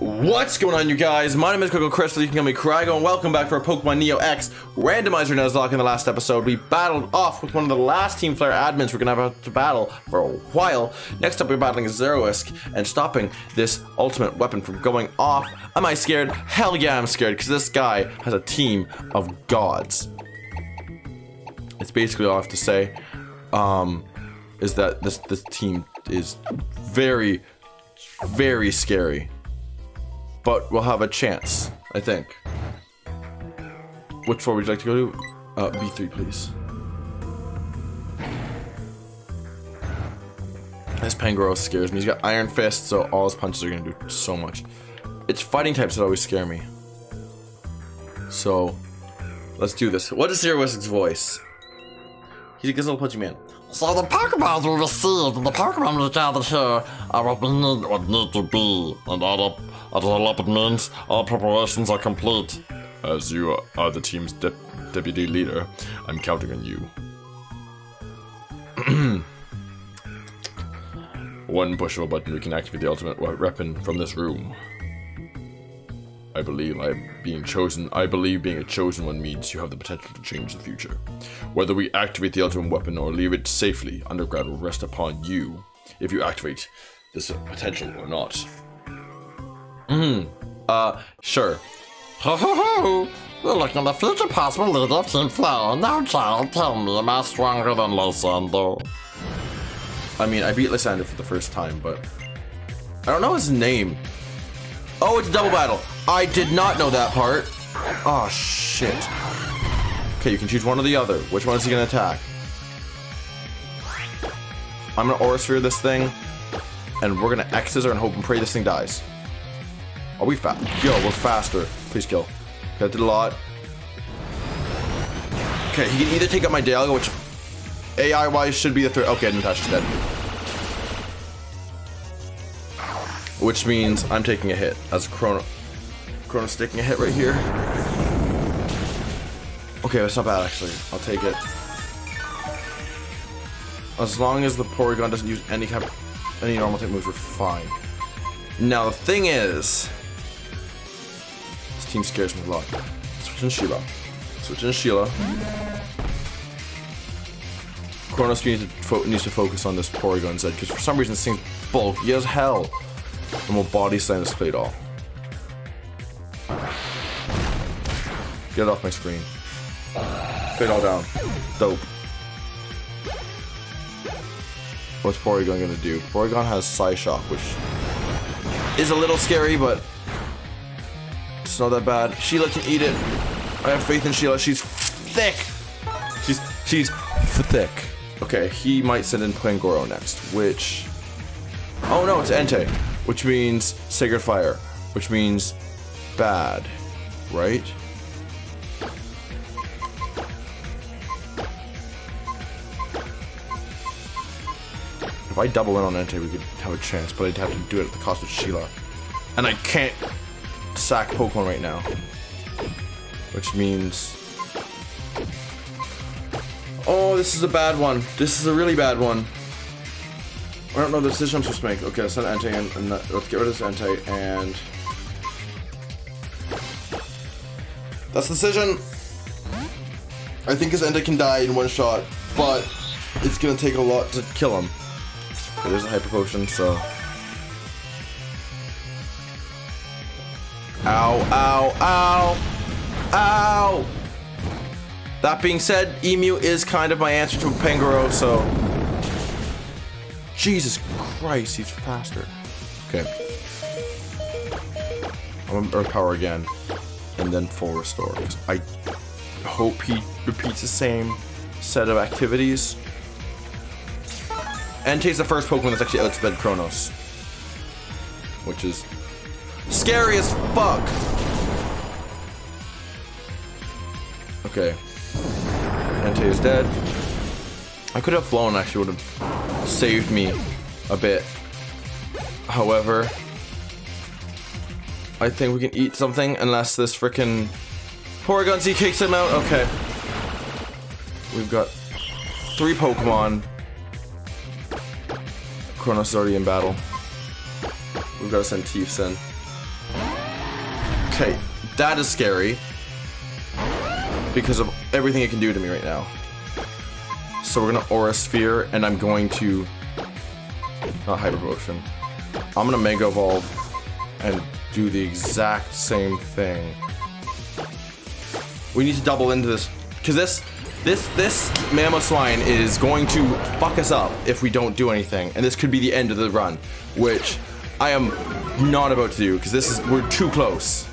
What's going on, you guys? My name is Crygo Crystal. You can call me Crygo, and welcome back to our Pokemon Neo X Randomizer Nuzlocke. In the last episode, we battled off with one of the last Team Flare admins we're gonna have to battle for a while. Next up, we're battling Xerosic and stopping this ultimate weapon from going off. Am I scared? Hell yeah, I'm scared because this guy has a team of gods. It's basically all I have to say. Um, is that this this team is very, very scary but we'll have a chance, I think. Which floor would you like to go to? Uh, B3, please. This Pangoro scares me. He's got Iron Fist, so all his punches are going to do so much. It's fighting types that always scare me. So, let's do this. What is Xerosic's voice? He's a good little punchy man. So the Pokemon we received and the Pokemon we gathered here are what we need, what need to be, and other, other developments, all preparations are complete. As you are the team's de deputy leader, I'm counting on you. One push of a button, we can activate the ultimate weapon from this room. I believe I'm being chosen. I believe being a chosen one means you have the potential to change the future. Whether we activate the ultimate weapon or leave it safely underground will rest upon you if you activate this potential or not. Hmm. Uh, sure. Ho ho ho! You're looking at the future possible leader of Team Flare. Now, child, tell me, am I stronger than Lysandre? I mean, I beat Lysandre for the first time, but I don't know his name. Oh, it's a double battle. I did not know that part. Oh, shit. Okay, you can choose one or the other. Which one is he gonna attack? I'm gonna Aura Sphere this thing, and we're gonna X Scissor and hope and pray this thing dies. Are we fast? Yo, we're faster. Please kill. That did a lot. Okay, he can either take out my Dialga, which AI-wise should be the third. Okay, Natasha's dead. Which means I'm taking a hit as a Chrono. Chrono's taking a hit right here. Okay, that's not bad actually. I'll take it. As long as the Porygon doesn't use any kind of, any normal type moves, we're fine. Now the thing is, this team scares me a lot. Switching Sheila. Switching Sheila. Kronos needs to, needs to focus on this Porygon Z because for some reason this thing's bulky as hell. And we'll body slam this Claydol. Get it off my screen. Claydol down. Dope. What's Porygon gonna do? Porygon has Psyshock, which is a little scary, but it's not that bad. Sheila can eat it. I have faith in Sheila. She's thick. She's she's thick. Okay, he might send in Pangoro next, which... Oh no, it's Entei, which means Sacred Fire, which means bad, right? If I double in on Entei, we could have a chance, but I'd have to do it at the cost of Sheila. And I can't sack Pokemon right now. Which means... Oh, this is a bad one. This is a really bad one. I don't know the decision I'm supposed to make. Okay, let's send Entei and, and let's get rid of this Entei and... That's the decision! I think his Entei can die in one shot, but it's gonna take a lot to kill him. There's a Hyper Potion, so... Ow, ow, ow! Ow! That being said, Emu is kind of my answer to Pangoro, so... Jesus Christ, he's faster. Okay. I'm gonna Earth Power again, and then full restore. I hope he repeats the same set of activities. Entei's the first Pokemon that's actually outsped Kronos. Which is scary as fuck. Okay. Entei is dead. I could have flown actually would have saved me a bit. However, I think we can eat something unless this freaking Porygon Z kicks him out. Okay. We've got three Pokemon. Kronos is already in battle. We've got to send Teefs in. Okay, that is scary. Because of everything it can do to me right now. So we're gonna Aura Sphere, and I'm going to... Not Hyper Potion. I'm gonna Mega Evolve and do the exact same thing. We need to double into this, because this, this, this mammoth Mamoswine is going to fuck us up if we don't do anything, and this could be the end of the run, which I am not about to do, because this is, we're too close.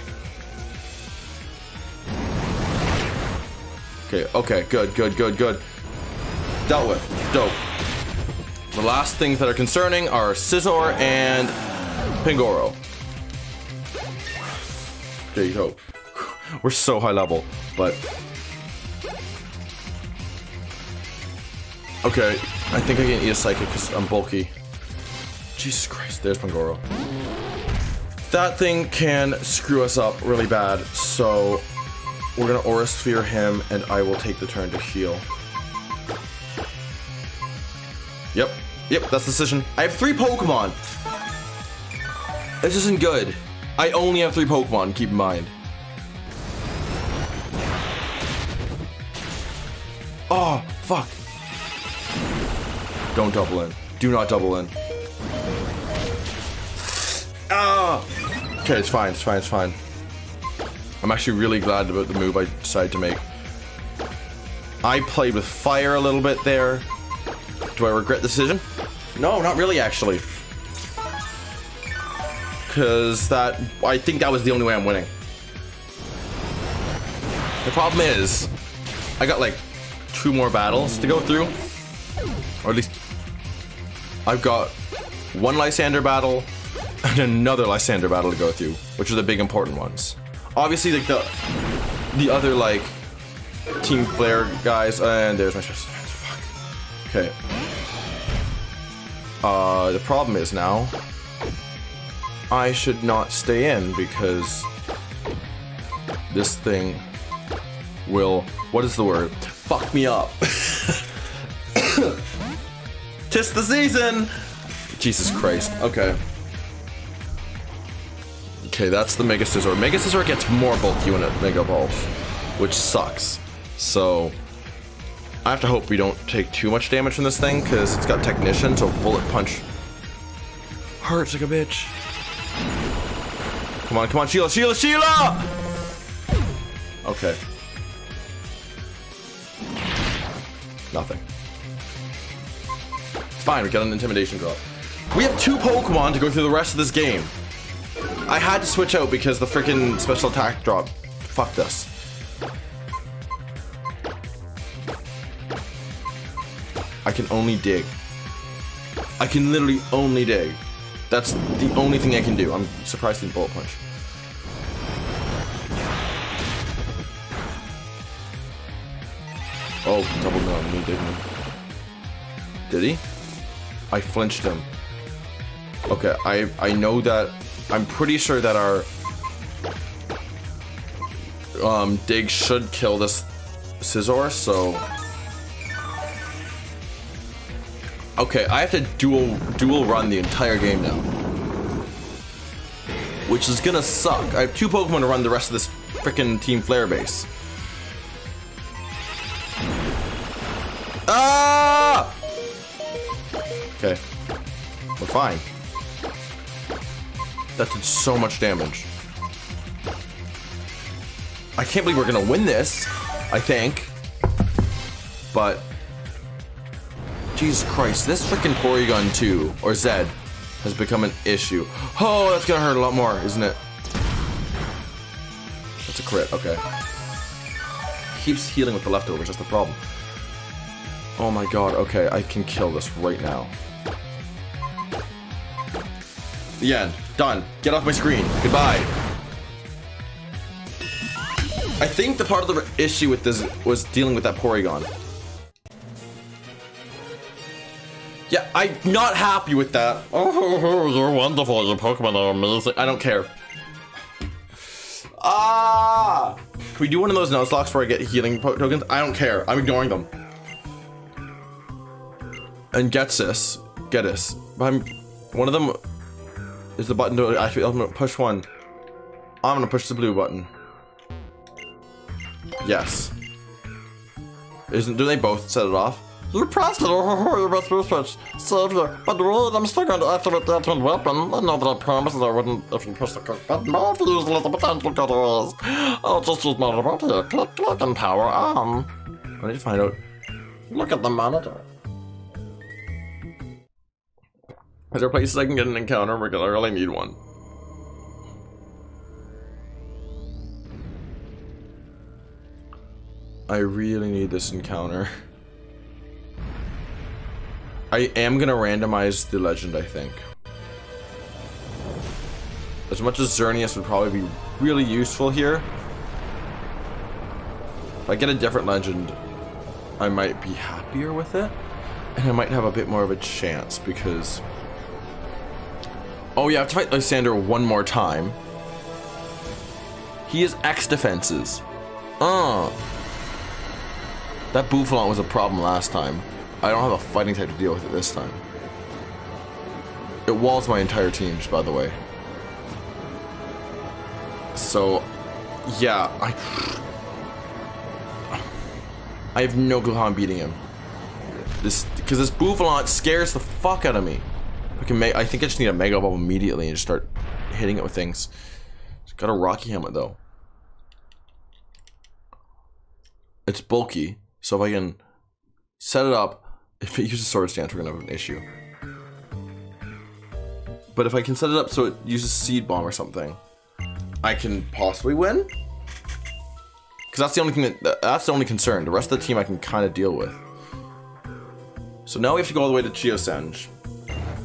Okay, okay, good, good, good, good. Dealt with. Dope. The last things that are concerning are Scizor and Pangoro. There you go. We're so high level, but... Okay, I think I can eat a Psychic because I'm bulky. Jesus Christ, there's Pangoro. That thing can screw us up really bad, so we're gonna Aura Sphere him, and I will take the turn to heal. Yep, yep, that's the decision. I have three Pokemon. This isn't good. I only have three Pokemon, keep in mind. Oh, fuck. Don't double in. Do not double in. Ah! Okay, it's fine, it's fine, it's fine. I'm actually really glad about the move I decided to make. I played with fire a little bit there. Do I regret the decision? No, not really, actually. Because that... I think that was the only way I'm winning. The problem is, I got like two more battles to go through. Or at least... I've got one Lysandre battle and another Lysandre battle to go through, which are the big important ones. Obviously, like the the other like Team Flare guys, and there's my Fuck. Okay. Uh, the problem is now I should not stay in because this thing will. What is the word? Fuck me up. Tis the season. Jesus Christ. Okay. Okay, that's the Mega Scizor. Mega Scizor gets more bulky when it Mega Evolves, which sucks. So, I have to hope we don't take too much damage from this thing, because it's got Technician, so Bullet Punch hurts like a bitch. Come on, come on, Sheila, Sheila, Sheila! Okay. Nothing. Fine, we got an Intimidation drop. We have two Pokemon to go through the rest of this game. I had to switch out because the freaking special attack drop fucked us. I can only dig. I can literally only dig. That's the only thing I can do. I'm surprised he bullet punch. Oh, double no, me digging. Did he? I flinched him. Okay, I I know that I'm pretty sure that our um dig should kill this Scizor, so Okay, I have to dual dual run the entire game now. Which is gonna suck. I have two Pokemon to run the rest of this freaking Team Flare base. Ah! Okay. We're fine. That did so much damage. I can't believe we're gonna win this, I think. But Jesus Christ, this freaking Porygon 2, or Zed, has become an issue. Oh, that's gonna hurt a lot more, isn't it? That's a crit, okay. Keeps healing with the leftovers, that's the problem. Oh my god, okay, I can kill this right now. The end. Done. Get off my screen. Goodbye. I think the part of the issue with this was dealing with that Porygon. Yeah, I'm not happy with that. Oh, you're wonderful. Your Pokemon are amazing. I don't care. Ah! Can we do one of those Nuzlockes where I get healing tokens? I don't care. I'm ignoring them. And Getsis. Getis. I'm, one of them is the button to actually push one. I'm gonna push the blue button. Yes. Isn't do they both set it off? You pressed it, oh, you must research, savior. But wait, I'm still going to activate the ultimate weapon. I know that I promised I wouldn't if you push the click button. But if you use the potential cutters, I'll just use my remote here. Click, click, and power on. I need to find out. Look at the monitor. Is there places I can get an encounter? because I really need one. I really need this encounter. I am gonna randomize the legend, I think. As much as Xerneas would probably be really useful here, if I get a different legend, I might be happier with it. And I might have a bit more of a chance because... Oh yeah, I have to fight Lysandre one more time. He is X defenses. Uh. That Bouffalant was a problem last time. I don't have a fighting type to deal with it this time. It walls my entire team, by the way. So, yeah, I... I have no clue how I'm beating him. This, because this Bouffalant scares the fuck out of me. I can make, I think I just need a Mega Ball immediately and just start hitting it with things. It's got a Rocky helmet though. It's bulky, so if I can set it up, if it uses Swords Dance, we're gonna have an issue. But if I can set it up so it uses Seed Bomb or something, I can possibly win. Because that's the only thing that, that's the only concern. The rest of the team I can kind of deal with. So now we have to go all the way to Chiosenge.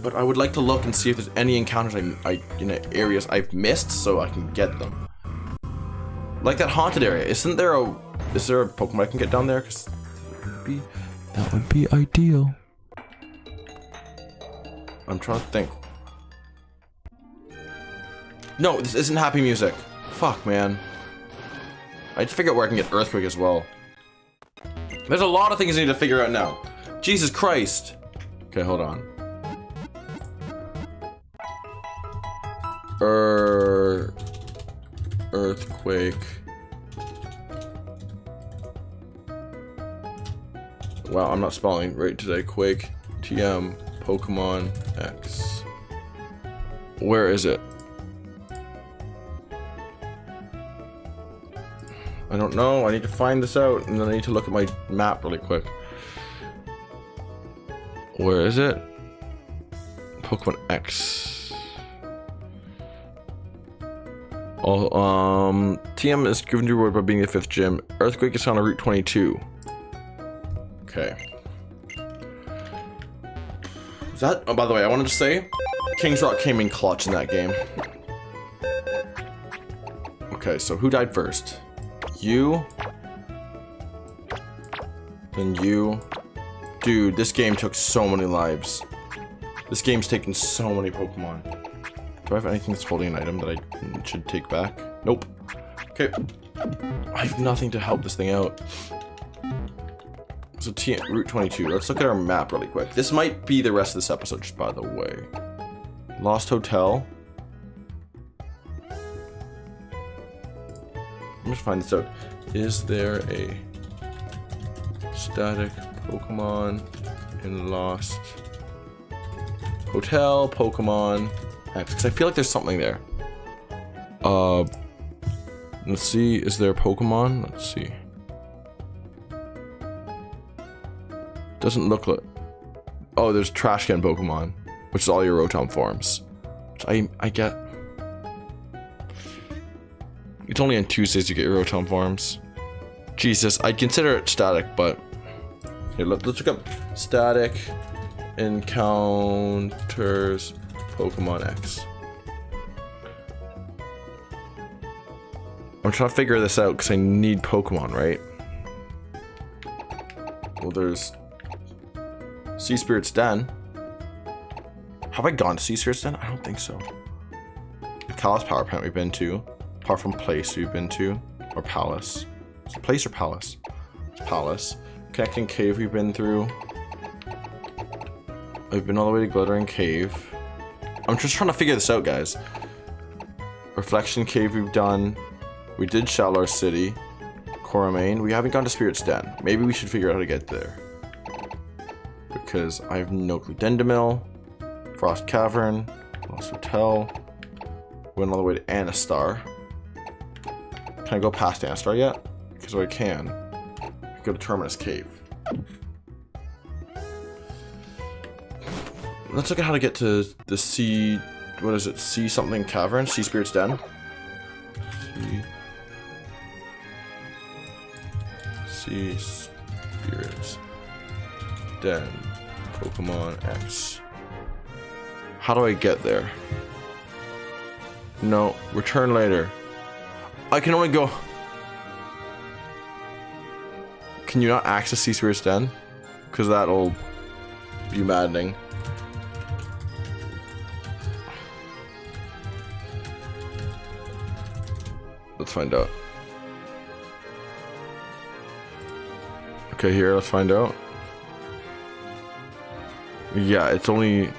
But I would like to look and see if there's any encounters I, I in know, areas I've missed so I can get them. Like that haunted area. Isn't there a is there a Pokemon I can get down there? Cause that would be that would be ideal. I'm trying to think. No, this isn't happy music. Fuck, man. I need to figure out where I can get Earthquake as well. There's a lot of things I need to figure out now. Jesus Christ. Okay, hold on. Er, earthquake. Wow, I'm not spelling right today. Quake, TM, Pokemon X. Where is it? I don't know. I need to find this out, and then I need to look at my map really quick. Where is it? Pokemon X. Oh, um, TM is given to reward by being the fifth gym. Earthquake is on Route 22. Okay. Is that? Oh, by the way, I wanted to say, King's Rock came in clutch in that game. Okay, so who died first? You. Then you. Dude, this game took so many lives. This game's taken so many Pokemon. Do I have anything that's holding an item that I should take back? Nope. Okay. I have nothing to help this thing out. So T Route 22. Let's look at our map really quick. This might be the rest of this episode, just by the way. Lost Hotel. Let me find this out. Is there a static Pokemon in Lost Hotel Pokemon? Because I feel like there's something there. Uh, let's see. Is there a Pokemon? Let's see. Doesn't look like. Oh, there's trash can Pokemon, which is all your Rotom forms. Which I I get. It's only on Tuesdays you get your Rotom forms. Jesus, I'd consider it static, but here let, let's look up static encounters Pokemon X. I'm trying to figure this out because I need Pokemon, right? Well, there's Sea Spirit's Den. Have I gone to Sea Spirit's Den? I don't think so. The Kalos Power Plant we've been to. Apart from Place we've been to. Or Palace. Is Place or Palace? It's Palace. Connecting Cave we've been through. I've been all the way to Glittering Cave. I'm just trying to figure this out, guys. Reflection Cave we've done. We did Shalour City. Coumarine. We haven't gone to Spirit's Den. Maybe we should figure out how to get there. Because I have no clue. Dendemille. Frost Cavern. Lost Hotel. Went all the way to Anistar. Can I go past Anistar yet? Because I can. Go to Terminus Cave. Let's look at how to get to the sea. What is it? Sea something cavern? Sea Spirit's Den? Sea. Sea Spirits Den. Pokemon X. How do I get there? No, return later. I can only go. Can you not access Sea Spirit's Den? Because that'll be maddening. Let's find out. Okay, here, let's find out. Yeah, it's only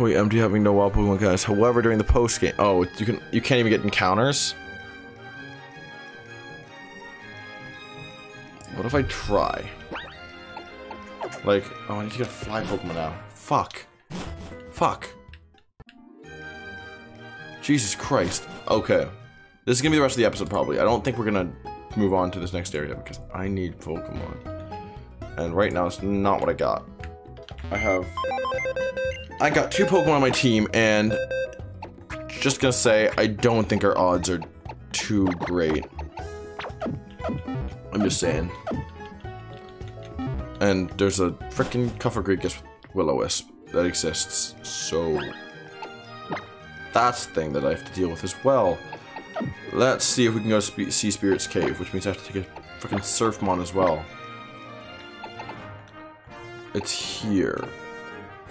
we empty having no wild Pokemon guys. However, during the post game, oh, you can you can't even get encounters. What if I try? Like, oh, I need to get a fly Pokemon now. Fuck. Fuck. Jesus Christ. Okay. This is gonna be the rest of the episode, probably. I don't think we're gonna move on to this next area because I need Pokemon. And right now, it's not what I got. I have... I got two Pokemon on my team, and... Just gonna say, I don't think our odds are too great. I'm just saying. And there's a freaking Cofagrigus Will-O-Wisp that exists, so... That's the thing that I have to deal with as well. Let's see if we can go to Sea Spirit's Cave, which means I have to take a freaking Surfmon as well. It's here.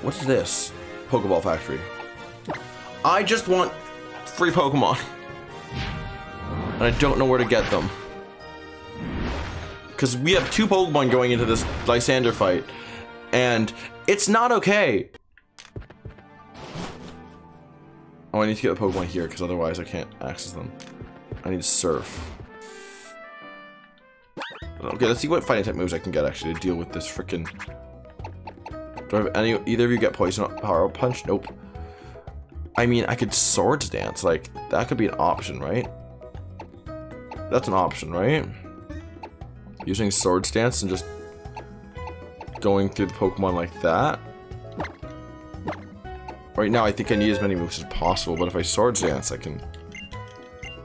What is this? Pokeball Factory. I just want free Pokemon. And I don't know where to get them. Because we have two Pokemon going into this Lysandre fight. And it's not okay. Oh, I need to get the Pokemon here, because otherwise I can't access them. I need to Surf. Okay, let's see what fighting type moves I can get, actually, to deal with this freaking... Do I have any... Either of you get Poison Power Punch? Nope. I mean, I could Swords Dance. Like, that could be an option, right? That's an option, right? Using Swords Dance and just going through the Pokemon like that. Right now, I think I need as many moves as possible, but if I Swords Dance, I can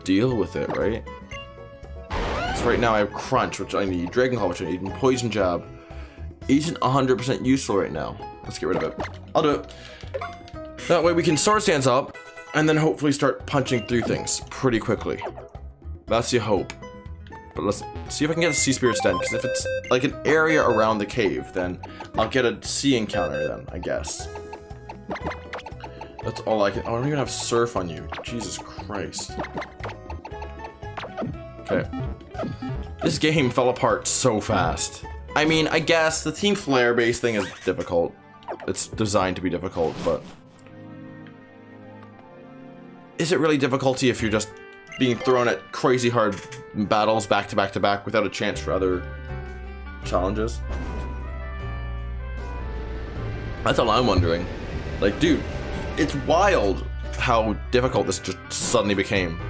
deal with it, right? So right now I have Crunch, which I need, Dragon Claw, which I need, and Poison Jab. Isn't 100% useful right now. Let's get rid of it. I'll do it. That way we can Swords Dance up, and then hopefully start punching through things pretty quickly. That's the hope. But let's see if I can get a Sea Spirit's Den, because if it's like an area around the cave, then I'll get a sea encounter then, I guess. That's all I can- I don't even have Surf on you. Jesus Christ. Okay. This game fell apart so fast. I mean, I guess the Team Flare base thing is difficult. It's designed to be difficult, but... Is it really difficulty if you're just being thrown at crazy hard battles back to back to back without a chance for other challenges? That's all I'm wondering. Like, dude, it's wild how difficult this just suddenly became.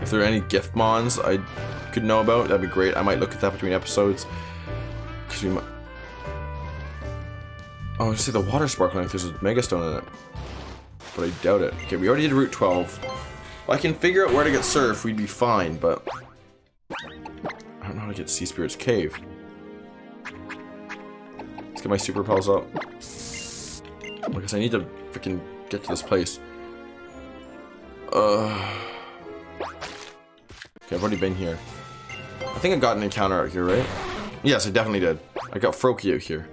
If there are any gift mons I could know about, that'd be great. I might look at that between episodes. Cause we might. Oh, I see the water sparkling if there's a megastone in it. But I doubt it. Okay, we already did Route 12. Well, I can figure out where to get Surf, we'd be fine, but... I don't know how to get Sea Spirit's Cave. Let's get my Super Pals up. Because I need to freaking get to this place. Uh... Okay, I've already been here. I think I got an encounter out here, right? Yes, I definitely did. I got Froakie out here.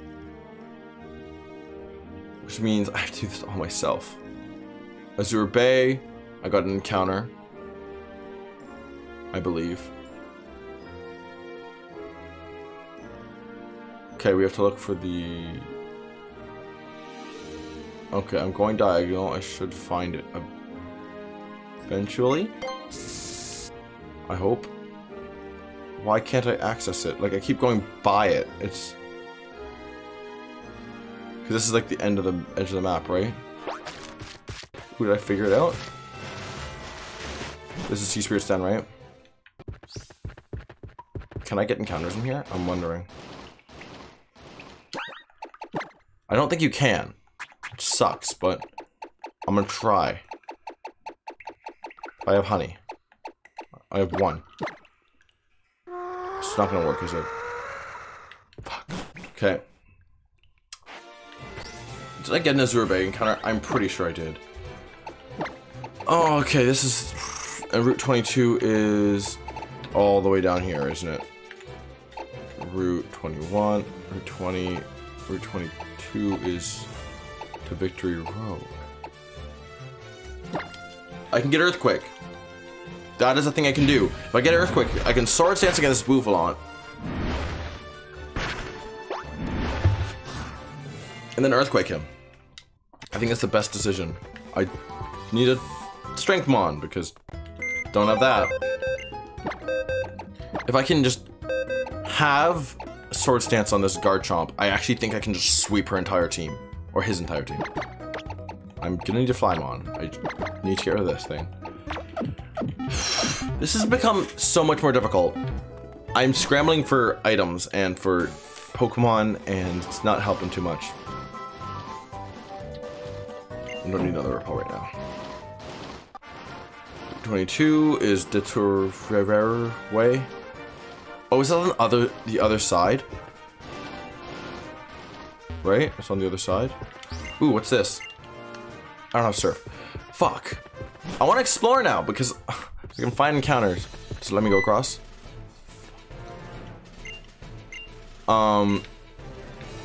Which means I have to do this all myself. Azure Bay, I got an encounter. I believe. Okay, we have to look for the... Okay, I'm going diagonal. I should find it eventually. I hope. Why can't I access it? Like, I keep going by it. It's... Because this is like the end of the edge of the map, right? Ooh, did I figure it out? This is Sea Spirit's Den, right? Can I get encounters in here? I'm wondering. I don't think you can. Sucks, but I'm gonna try. I have honey. I have one. It's not gonna work, is it? Fuck. Okay. Did I get an Azure Bay encounter? I'm pretty sure I did. Oh, okay, this is... And Route 22 is all the way down here, isn't it? Route 21, Route 20, Route 22 is to Victory Road. I can get Earthquake. That is a thing I can do. If I get Earthquake, I can Swords Dance against Bouffalant. And then Earthquake him. I think that's the best decision. I need a Strength Mon, because don't have that. If I can just have Swords Dance on this Garchomp, I actually think I can just sweep her entire team. Or his entire team. I'm gonna need to Flymon. I need to get rid of this thing. This has become so much more difficult. I'm scrambling for items and for Pokemon, and it's not helping too much. I don't need another repel right now. 22 is Détourner Way. Oh, is that on the other, the other side? Right? It's on the other side. Ooh, what's this? I don't have surf. Fuck. I want to explore now because I can find encounters. Just let me go across. Um,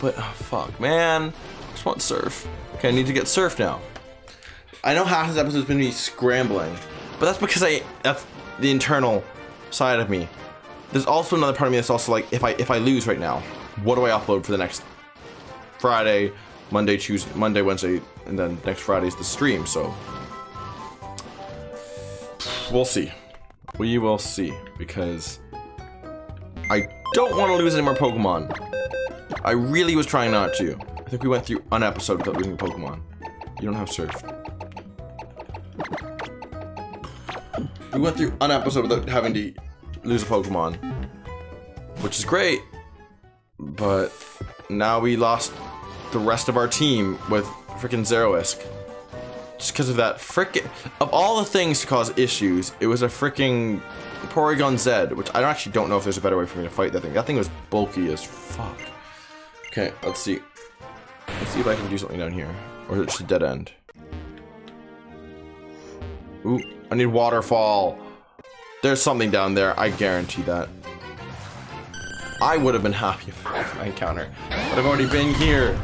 but oh, fuck, man. I just want surf. Okay, I need to get surf now. I know half this episode's been me scrambling, but that's because I that's the internal side of me. There's also another part of me that's also like, if I if I lose right now, what do I upload for the next Friday, Monday, Tuesday, Monday, Wednesday, and then next Friday's the stream. So we'll see. We will see because I don't want to lose any more Pokemon. I really was trying not to. I think we went through an episode without losing a Pokemon. You don't have Surf. We went through an episode without having to lose a Pokemon. Which is great. But now we lost the rest of our team with freaking Xerosic. Just because of that frickin' of all the things to cause issues, it was a freaking Porygon Z, which I actually don't know if there's a better way for me to fight that thing. That thing was bulky as fuck. Okay, let's see. Let's see if I can do something down here. Or is it just a dead end? Ooh, I need waterfall. There's something down there, I guarantee that. I would have been happy if I encounter, but I've already been here.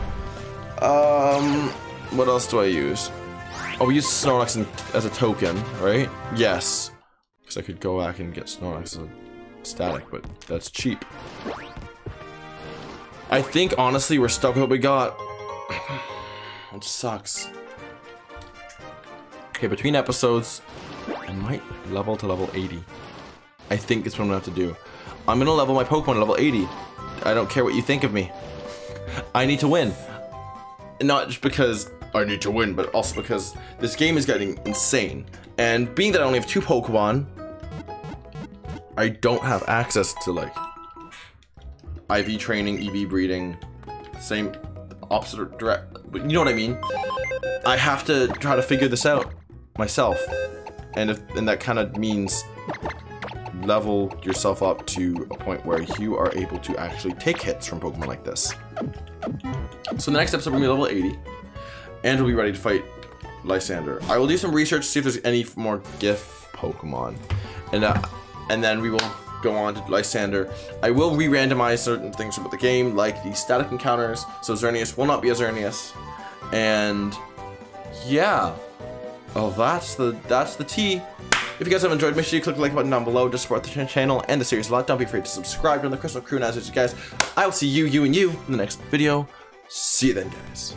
Um, what else do I use? Oh, we use Snorlax as a token, right? Yes. Because I could go back and get Snorlax as a static, but that's cheap. I think, honestly, we're stuck with what we got. Which sucks. Okay, between episodes, I might level to level 80. I think that's what I'm gonna have to do. I'm gonna level my Pokemon level 80. I don't care what you think of me. I need to win. Not just because I need to win, but also because this game is getting insane. And being that I only have two Pokemon, I don't have access to like IV training, EV breeding, same opposite direct, but you know what I mean? I have to try to figure this out myself. And if and that kind of means level yourself up to a point where you are able to actually take hits from Pokemon like this. So the next episode gonna be level 80, and we'll be ready to fight Lysandre. I will do some research to see if there's any more GIF Pokemon, and uh, and then we will go on to Lysandre. I will re-randomize certain things about the game, like the static encounters, so Xerneas will not be a Xerneas, and yeah. Oh, that's the that's the T. If you guys have enjoyed, make sure you click the like button down below to support the ch channel and the series a lot. Don't be afraid to subscribe to the Crystal Crew. And as you guys, I will see you, you, and you in the next video. See you then, guys.